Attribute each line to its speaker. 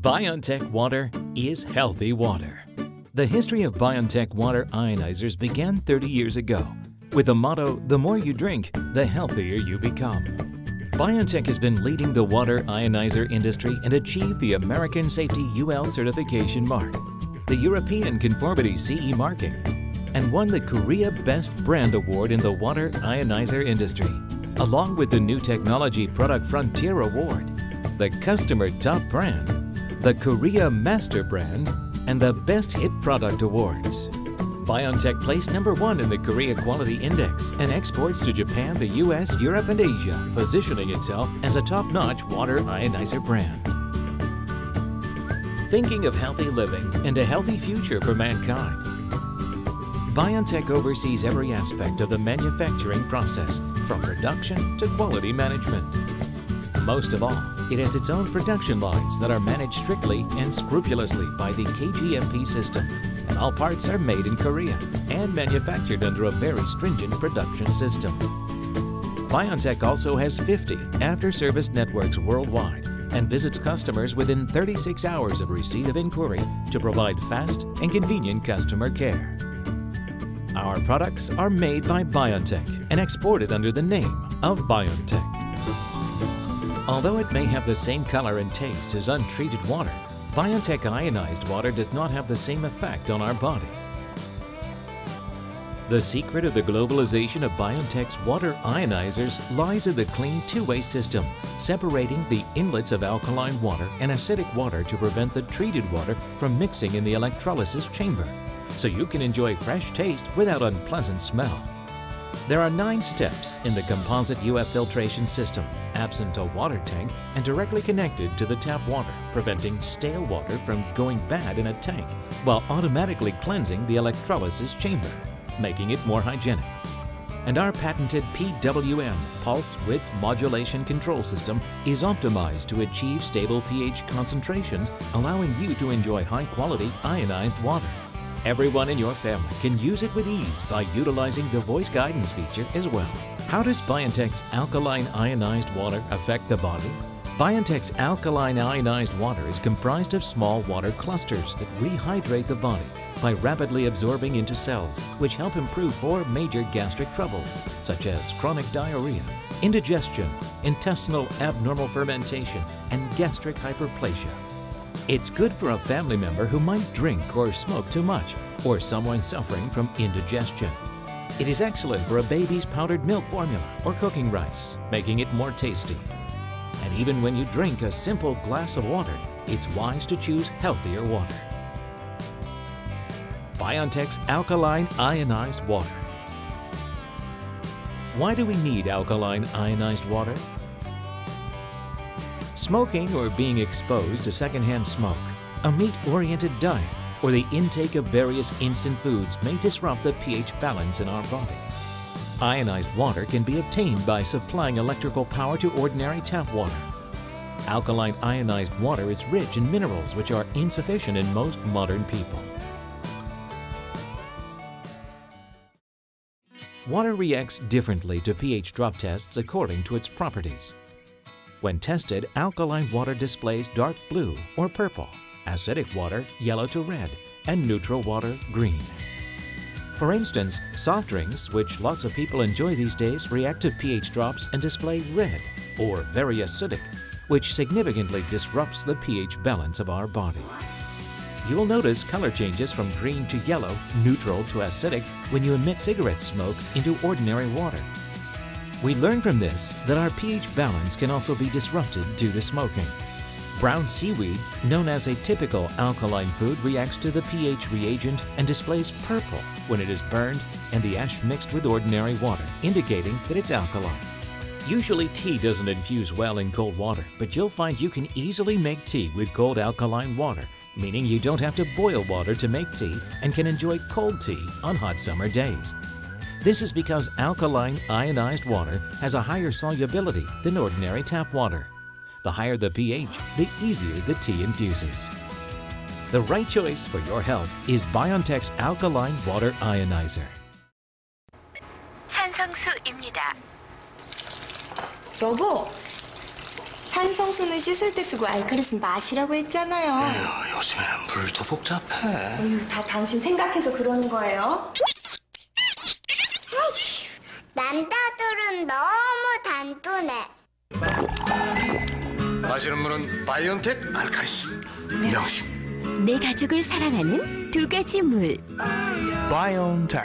Speaker 1: Biontech water is healthy water. The history of Biontech water ionizers began 30 years ago with the motto, the more you drink, the healthier you become. Biontech has been leading the water ionizer industry and achieved the American Safety UL certification mark, the European Conformity CE marking, and won the Korea Best Brand Award in the water ionizer industry, along with the New Technology Product Frontier Award, the Customer Top Brand, the Korea Master Brand, and the Best Hit Product Awards. Biontech placed number one in the Korea Quality Index and exports to Japan, the US, Europe, and Asia, positioning itself as a top-notch water ionizer brand. Thinking of healthy living and a healthy future for mankind, Biontech oversees every aspect of the manufacturing process, from production to quality management. Most of all, it has its own production lines that are managed strictly and scrupulously by the KGMP system, and all parts are made in Korea and manufactured under a very stringent production system. Biontech also has 50 after-service networks worldwide and visits customers within 36 hours of receipt of inquiry to provide fast and convenient customer care. Our products are made by Biontech and exported under the name of Biontech. Although it may have the same color and taste as untreated water, Biontech ionized water does not have the same effect on our body. The secret of the globalization of Biontech's water ionizers lies in the clean two-way system, separating the inlets of alkaline water and acidic water to prevent the treated water from mixing in the electrolysis chamber, so you can enjoy fresh taste without unpleasant smell. There are nine steps in the composite UF filtration system, absent a water tank and directly connected to the tap water, preventing stale water from going bad in a tank, while automatically cleansing the electrolysis chamber, making it more hygienic. And our patented PWM pulse width modulation control system is optimized to achieve stable pH concentrations, allowing you to enjoy high quality ionized water. Everyone in your family can use it with ease by utilizing the voice guidance feature as well. How does Biontech's alkaline ionized water affect the body? Biontech's alkaline ionized water is comprised of small water clusters that rehydrate the body by rapidly absorbing into cells, which help improve four major gastric troubles, such as chronic diarrhea, indigestion, intestinal abnormal fermentation, and gastric hyperplasia. It's good for a family member who might drink or smoke too much, or someone suffering from indigestion. It is excellent for a baby's powdered milk formula or cooking rice, making it more tasty. And even when you drink a simple glass of water, it's wise to choose healthier water. Biontech's alkaline ionized water. Why do we need alkaline ionized water? Smoking or being exposed to secondhand smoke, a meat-oriented diet, or the intake of various instant foods may disrupt the pH balance in our body. Ionized water can be obtained by supplying electrical power to ordinary tap water. Alkaline ionized water is rich in minerals which are insufficient in most modern people. Water reacts differently to pH drop tests according to its properties. When tested, alkaline water displays dark blue or purple, acidic water yellow to red, and neutral water green. For instance, soft drinks, which lots of people enjoy these days, react to pH drops and display red or very acidic, which significantly disrupts the pH balance of our body. You will notice color changes from green to yellow, neutral to acidic when you emit cigarette smoke into ordinary water. We learn from this that our pH balance can also be disrupted due to smoking. Brown seaweed, known as a typical alkaline food, reacts to the pH reagent and displays purple when it is burned and the ash mixed with ordinary water, indicating that it's alkaline. Usually tea doesn't infuse well in cold water, but you'll find you can easily make tea with cold alkaline water, meaning you don't have to boil water to make tea and can enjoy cold tea on hot summer days. This is because alkaline ionized water has a higher solubility than ordinary tap water. The higher the pH, the easier the tea infuses. The right choice for your health is Biontech's Alkaline Water Ionizer.
Speaker 2: 산성수입니다.
Speaker 3: 여보,
Speaker 2: 산성수는 씻을 때 쓰고 알칼리 마시라고 했잖아요.
Speaker 3: 요즘에는 물도 복잡해.
Speaker 2: 어휴, 다 당신 생각해서 그러는 거예요.
Speaker 4: 남자들은 너무 단순해.
Speaker 3: 마시는 물은 바이온텍 알칼리시. 명심.
Speaker 5: 내 가족을 사랑하는 두 가지 물.
Speaker 3: 바이온텍.